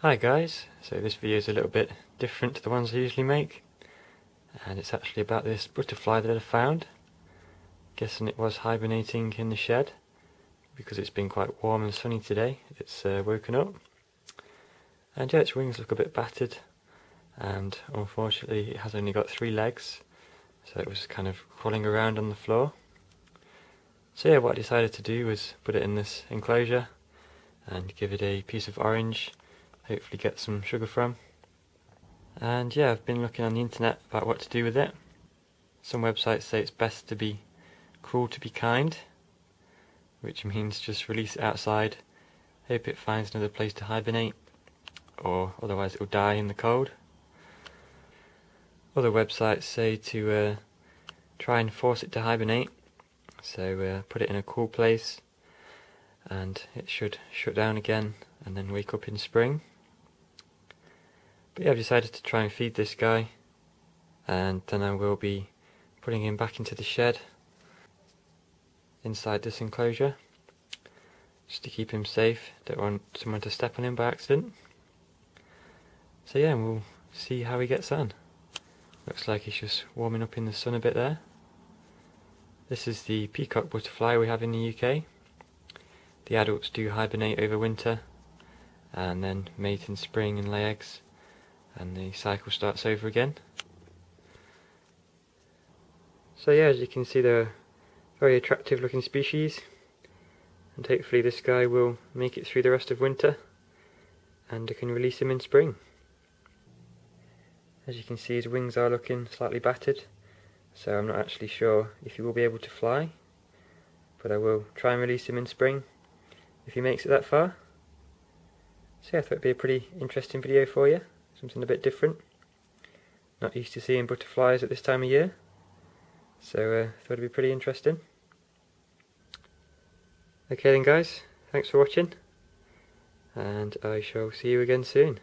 Hi guys, so this video is a little bit different to the ones I usually make. And it's actually about this butterfly that I found. Guessing it was hibernating in the shed. Because it's been quite warm and sunny today it's uh, woken up. And yeah its wings look a bit battered. And unfortunately it has only got three legs. So it was kind of crawling around on the floor. So yeah what I decided to do was put it in this enclosure and give it a piece of orange hopefully get some sugar from. And yeah, I've been looking on the internet about what to do with it. Some websites say it's best to be cruel to be kind, which means just release it outside, hope it finds another place to hibernate, or otherwise it will die in the cold. Other websites say to uh, try and force it to hibernate, so uh, put it in a cool place and it should shut down again and then wake up in spring. But yeah, I've decided to try and feed this guy and then I will be putting him back into the shed inside this enclosure just to keep him safe. Don't want someone to step on him by accident. So yeah, we'll see how he gets on. Looks like he's just warming up in the sun a bit there. This is the peacock butterfly we have in the UK. The adults do hibernate over winter and then mate in spring and lay eggs and the cycle starts over again. So yeah, as you can see they're very attractive looking species and hopefully this guy will make it through the rest of winter and I can release him in spring. As you can see his wings are looking slightly battered so I'm not actually sure if he will be able to fly but I will try and release him in spring if he makes it that far. So yeah, I thought it'd be a pretty interesting video for you something a bit different. Not used to seeing butterflies at this time of year, so uh, thought it'd be pretty interesting. Okay then guys, thanks for watching, and I shall see you again soon.